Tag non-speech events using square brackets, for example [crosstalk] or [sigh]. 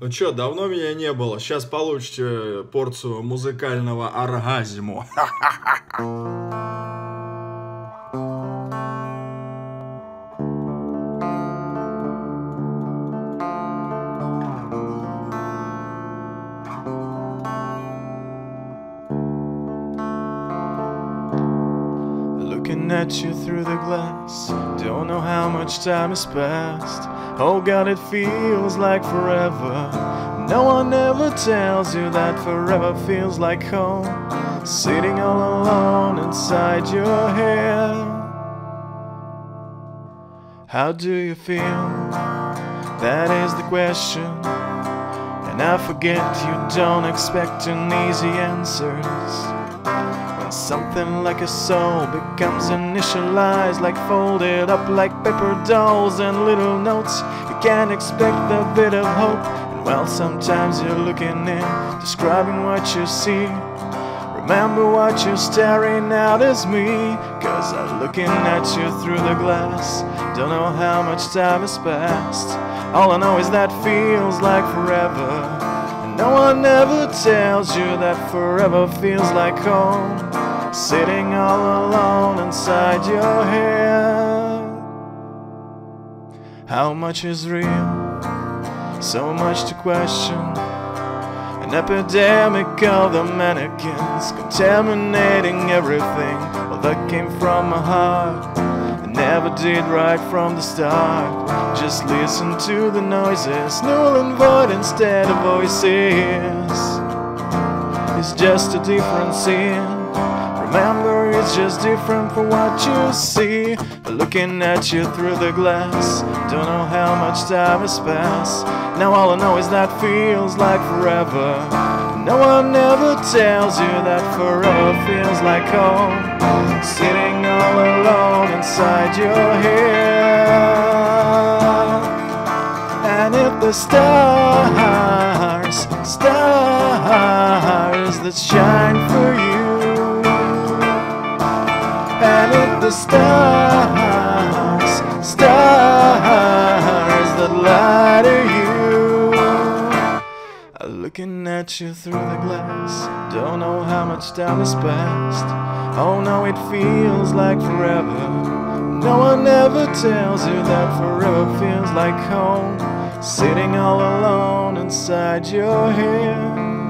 Ну чё, давно меня не было. Сейчас получите порцию музыкального оргазму. [laughs] Looking at you through the glass, don't know how much time has passed. Oh God, it feels like forever. No one ever tells you that forever feels like home. Sitting all alone inside your head. How do you feel? That is the question. And I forget you don't expect an easy answers. When something like a soul becomes initialized, like folded up like paper dolls and little notes, you can't expect a bit of hope. And well, sometimes you're looking in, describing what you see. Remember what you're staring at is me, cause I'm looking at you through the glass. Don't know how much time has passed. All I know is that feels like forever. And no one ever tells you that forever feels like home. Sitting all alone inside your head. How much is real? So much to question. An epidemic of the mannequins contaminating everything. Well, that came from my heart. I never did right from the start. Just listen to the noises, null and void instead of voices. It's just a different scene. Remember, it's just different for what you see. Looking at you through the glass, don't know how much time has passed. Now all I know is that feels like forever. No one ever tells you that forever feels like home. Sitting all alone inside your head. And if the stars, stars that shine for you, the stars, stars that light of you, are looking at you through the glass, don't know how much time has passed. Oh no, it feels like forever. No one ever tells you that forever feels like home. Sitting all alone inside your head.